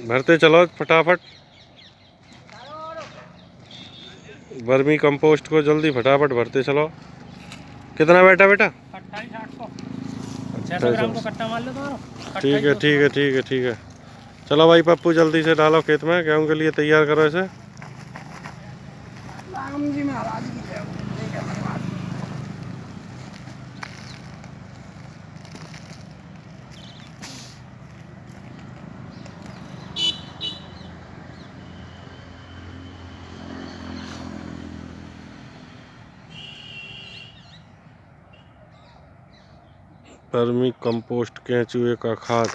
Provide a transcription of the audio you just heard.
भरते चलो फटाफट। वर्मी कंपोस्ट को जल्दी फटाफट भरते चलो। कितना बैठा बेटा? ठीक है ठीक है ठीक है ठीक है। चलो भाई पप्पू जल्दी से डालो खेत में। गेहूँ के लिए तैयार करो इसे। वर्मी कम्पोस्ट केंचुए का खाद।